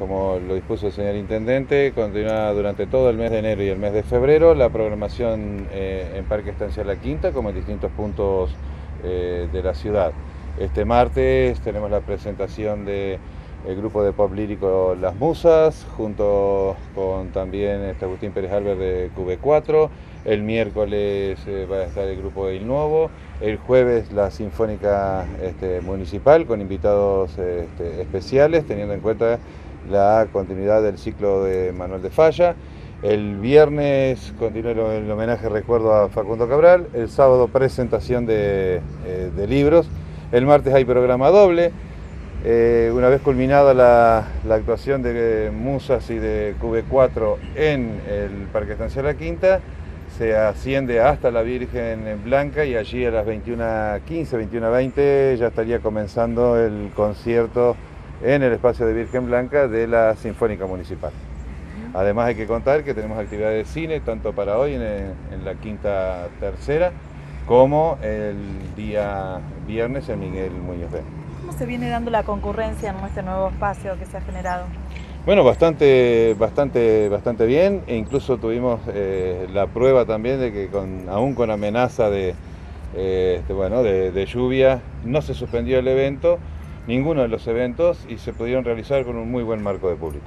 como lo dispuso el señor Intendente, continúa durante todo el mes de enero y el mes de febrero la programación eh, en Parque Estancia La Quinta, como en distintos puntos eh, de la ciudad. Este martes tenemos la presentación del grupo de pop lírico Las Musas, junto con también este Agustín Pérez Albert de QB4. El miércoles eh, va a estar el grupo de Il Nuevo. El jueves la Sinfónica este, Municipal con invitados este, especiales, teniendo en cuenta la continuidad del ciclo de Manuel de Falla. El viernes continúa el homenaje recuerdo a Facundo Cabral. El sábado presentación de, eh, libros. El martes hay programa doble. Eh, una vez culminada la, actuación de Musas y de QB4 en el Parque Estancia La Quinta, se asciende hasta la Virgen Blanca y allí a las 21.15, 21.20 ya estaría comenzando el concierto en el espacio de Virgen Blanca de la Sinfónica Municipal. Además hay que contar que tenemos actividades de cine tanto para hoy en, la quinta tercera como el día viernes en Miguel Muñoz B. ¿Cómo se viene dando la concurrencia en este nuevo espacio que se ha generado? Bueno, bastante, bastante, bastante bien e incluso tuvimos eh, la prueba también de que con, aún con amenaza de, eh, este, bueno, de, lluvia no se suspendió el evento, ninguno de los eventos y se pudieron realizar con un muy buen marco de público.